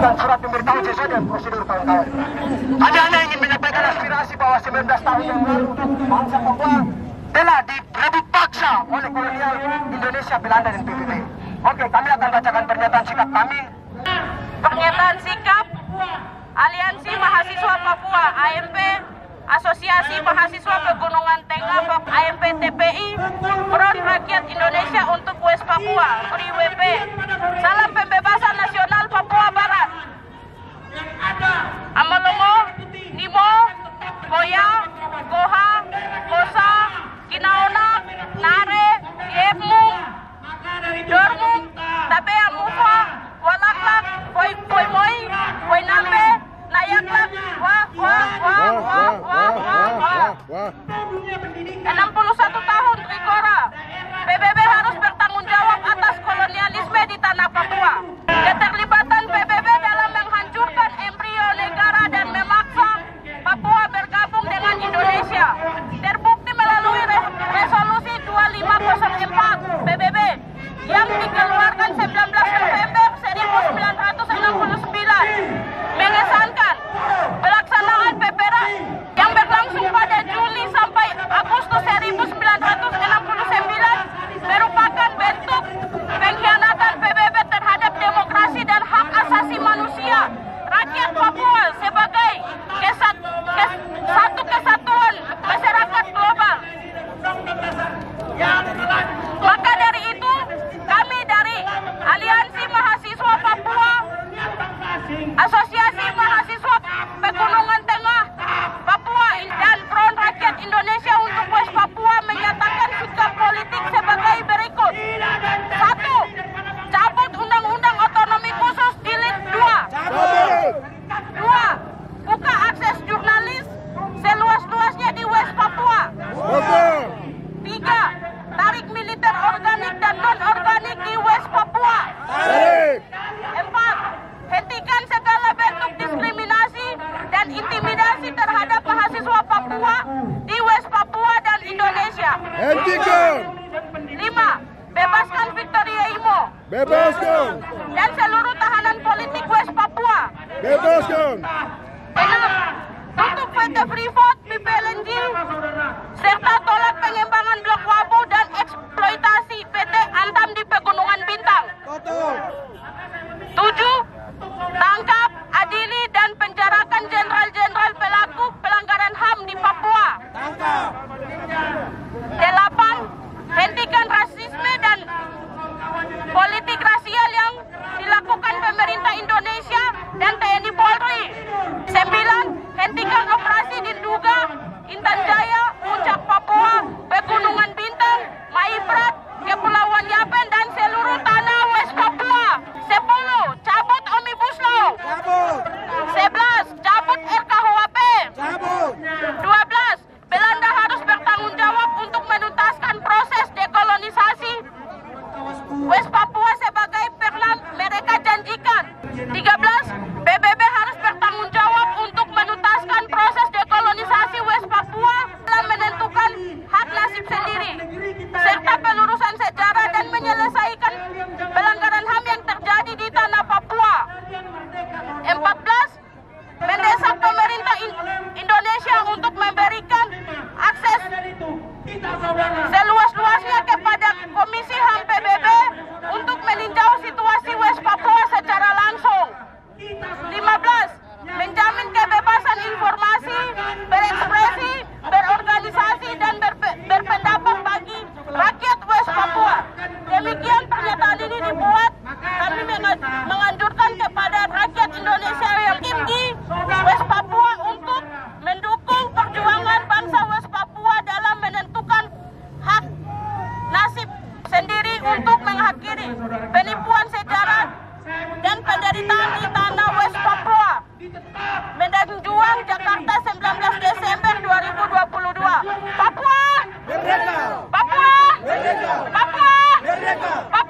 dan surat pemberitahuan sesuai dengan prosedur kawan-kawan. Ada yang ingin menyampaikan aspirasi bahwa 19 tahun yang lalu bangsa Papua telah direbut paksa oleh kolonial Indonesia, Belanda, dan PBB. Oke, kami akan bacakan pernyataan sikap kami. Pernyataan sikap Aliansi Mahasiswa Papua AMP Asosiasi Mahasiswa Pegunungan Tengah AMP TPI Front Rakyat Indonesia untuk West Papua FRIWP Salam Pembe. Wah. polos. Hentikan. Lima, bebaskan Victoria Imo. Bebaskan. Dan seluruh tahanan politik West Papua. Bebaskan. Enam, tutup PT Freeport, BPLNG, serta tolak pengembangan Blok Wabu menganjurkan kepada rakyat Indonesia yang tinggi West Papua untuk mendukung perjuangan bangsa West Papua dalam menentukan hak nasib sendiri untuk mengakhiri penipuan sejarah dan penderitaan di tanah West Papua. Menjuang Jakarta 19 Desember 2022. Papua! Papua! Papua! Papua!